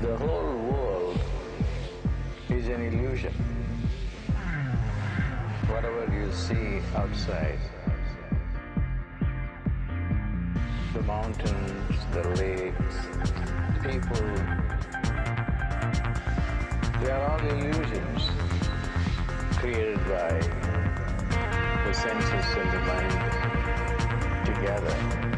The whole world is an illusion. Whatever you see outside, the mountains, the lakes, people, they are all illusions created by the senses and the mind together.